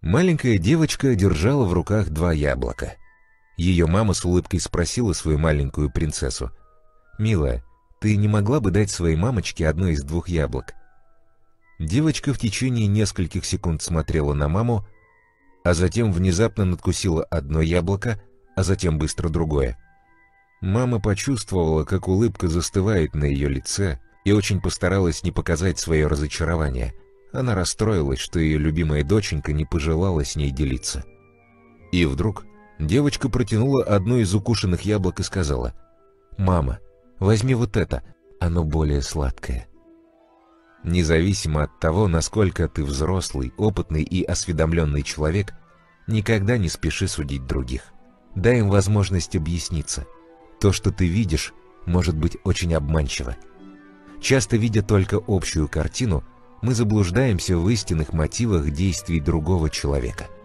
Маленькая девочка держала в руках два яблока. Ее мама с улыбкой спросила свою маленькую принцессу. «Милая, ты не могла бы дать своей мамочке одно из двух яблок?» Девочка в течение нескольких секунд смотрела на маму, а затем внезапно надкусила одно яблоко, а затем быстро другое. Мама почувствовала, как улыбка застывает на ее лице, и очень постаралась не показать свое разочарование. Она расстроилась, что ее любимая доченька не пожелала с ней делиться. И вдруг девочка протянула одно из укушенных яблок и сказала, «Мама, возьми вот это, оно более сладкое». Независимо от того, насколько ты взрослый, опытный и осведомленный человек, никогда не спеши судить других. Дай им возможность объясниться. То, что ты видишь, может быть очень обманчиво. Часто видя только общую картину, мы заблуждаемся в истинных мотивах действий другого человека –